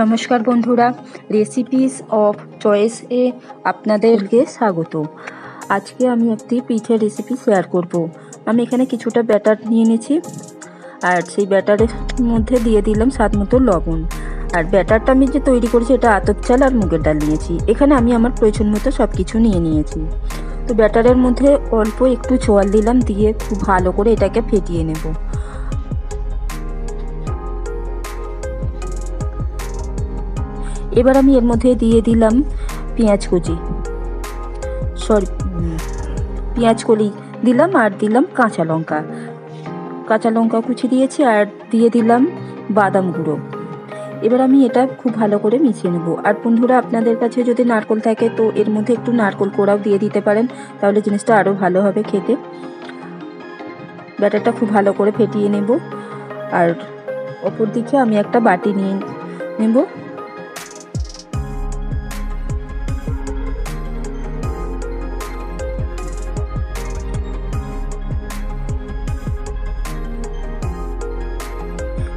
নমস্কার বন্ধুরা recipes of choice এ আপনাদেরকে স্বাগত। আজকে আমি একটি পিঠের রেসিপি শেয়ার করব। আমি এখানে কিছুটা ব্যাটার নিয়ে নিয়েছি, আর সেই ব্যাটারের মধ্যে দিয়ে দিলাম স্বাদ মতো লবণ। আর ব্যাটারটা আমি যে তৈরি করেছি, এটা আতপ চাল আর মুগের ডাল নিয়েছি। এখানে আমি আমার প্রয়োজন মতো সব কিছু নিয়ে নিয়েছি। তো ব্যাটারের মধ্যে অল্প একটু চোয়াল দিলাম, দিয়ে খুব ভালো করে এটাকে ফেটিয়ে নেব। এবার আমি এর মধ্যে দিয়ে দিলাম পেঁয়াজ কুচি। সরি, পেঁয়াজ কলি দিলাম আর দিলাম কাঁচা লঙ্কা। কাঁচা লঙ্কা কুচি দিয়েছি আর দিয়ে দিলাম বাদাম গুঁড়ো। এবার আমি এটা খুব ভালো করে মিশিয়ে নেব। আর বন্ধুরা, আপনাদের কাছে যদি নারকল থাকে, তো এর মধ্যে একটু নারকল কোড়াও দিয়ে দিতে পারেন, তাহলে জিনিসটা আরও ভালো হবে খেতে। ব্যাটারটা খুব ভালো করে ফেটিয়ে নেব। আর অপর দিকে আমি একটা বাটি নিয়ে নেব।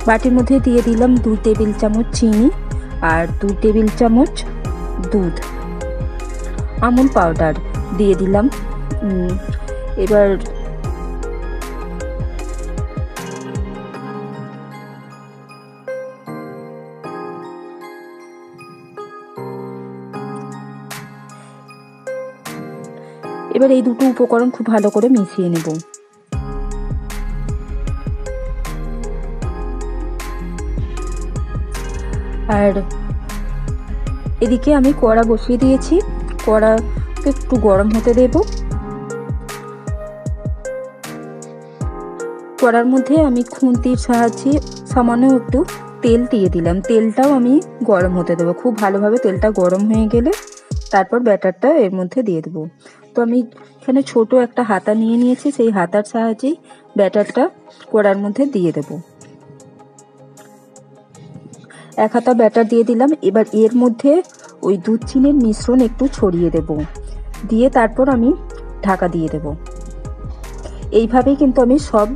বাটির মধ্যে দিয়ে দিলাম দুই টেবিল চামচ চিনি আর দু টেবিল চামচ দুধ আমুল পাউডার দিয়ে দিলাম। এবার এবার এই দুটো উপকরণ খুব ভালো করে মিশিয়ে নেব। আর এদিকে আমি কড়া বসিয়ে দিয়েছি। কড়াকে একটু গরম হতে দেব। কড়ার মধ্যে আমি খুন্তির সাহায্যে সামান্য একটু তেল দিয়ে দিলাম। তেলটাও আমি গরম হতে দেবো। খুব ভালোভাবে তেলটা গরম হয়ে গেলে তারপর ব্যাটারটা এর মধ্যে দিয়ে দেবো। তো আমি এখানে ছোট একটা হাতা নিয়ে নিয়েছি। সেই হাতার সাহায্যেই ব্যাটারটা কড়ার মধ্যে দিয়ে দেবো। এক হাতা ব্যাটার দিয়ে দিলাম। এবার এর মধ্যে ওই দুধ চিনির মিশ্রণ একটু ছড়িয়ে দেব। দিয়ে তারপর আমি ঢাকা দিয়ে দেব। এইভাবেই কিন্তু আমি সব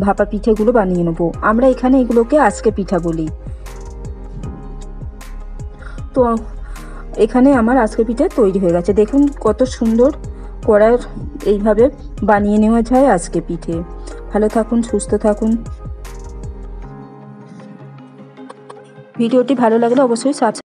ভাপা পিঠেগুলো বানিয়ে নেব। আমরা এখানে এগুলোকে আজকে পিঠা বলি। তো এখানে আমার আজকে পিঠে তৈরি হয়ে গেছে। দেখুন কত সুন্দর কড়ার এইভাবে বানিয়ে নেওয়া যায় আজকে পিঠে। ভালো থাকুন, সুস্থ থাকুন। ভিডিওটি ভালো লাগলে অবশ্যই সাবস্ক্রাইব